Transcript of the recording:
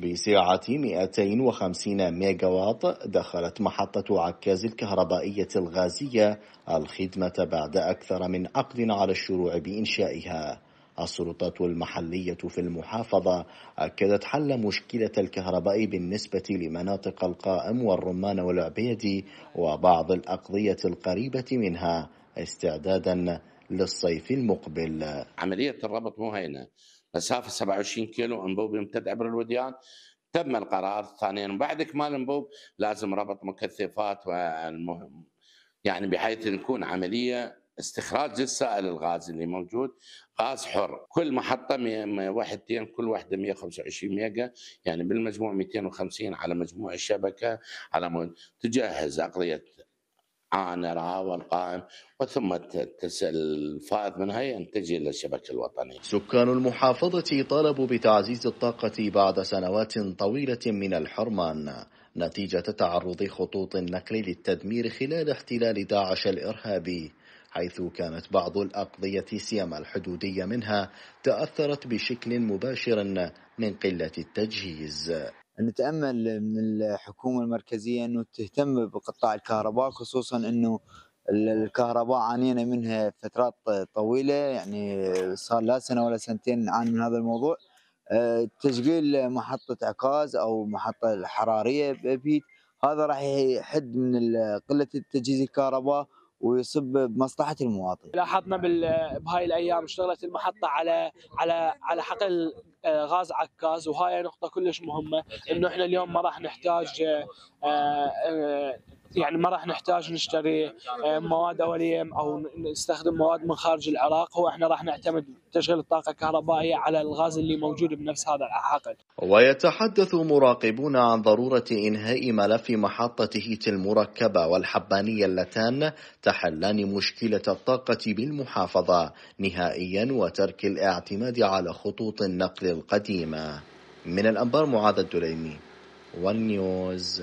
بسعة 250 ميجاوات دخلت محطة عكاز الكهربائية الغازية الخدمة بعد أكثر من عقد على الشروع بإنشائها. السلطات المحلية في المحافظة أكدت حل مشكلة الكهرباء بالنسبة لمناطق القائم والرمان والعبيد وبعض الأقضية القريبة منها استعدادا للصيف المقبل. عملية الربط مو هينة. مسافة 27 كيلو أنبوب يمتد عبر الوديان. تم القرار ثانيا بعد إكمال الأنبوب لازم ربط مكثفات والمهم. يعني بحيث نكون عملية استخراج السائل الغاز اللي موجود. غاز حر. كل محطة وحدتين كل واحدة 125 ميجا. يعني بالمجموع 250 على مجموع الشبكة. على تجهز أقضية عانرة والقائم وثم الفائض منها ينتج إلى الشبكة الوطنية. سكان المحافظة طالبوا بتعزيز الطاقة بعد سنوات طويلة من الحرمان نتيجة تعرض خطوط النقل للتدمير خلال احتلال داعش الإرهابي حيث كانت بعض الأقضية سيما الحدودية منها تأثرت بشكل مباشر من قلة التجهيز. نتامل من الحكومة المركزية أنه تهتم بقطاع الكهرباء خصوصا أنه الكهرباء عانينا منها فترات طويلة يعني صار لا سنة ولا سنتين نعاني من هذا الموضوع. آه، تشغيل محطة عكاز أو محطة حراريه ببيت هذا راح يحد من قلة تجهيز الكهرباء ويصب بمصلحة المواطن. لاحظنا بهاي الأيام اشتغلت المحطة على على على حقل غاز عكاز وهاي نقطة كلش مهمة إنه إحنا اليوم ما راح نحتاج آه، آه، يعني ما راح نحتاج نشتري آه، مواد أولية أو نستخدم مواد من خارج العراق هو إحنا راح نعتمد تشغيل الطاقة الكهربائية على الغاز اللي موجود بنفس هذا الحقل. ويتحدث مراقبون عن ضرورة إنهاء ملف محطه هيت المركبه والحبانية اللتان تحلان مشكلة الطاقة بالمحافظة نهائيا وترك الاعتماد على خطوط النقل القديمة. من الأنبار معاذ الدليمي والنيوز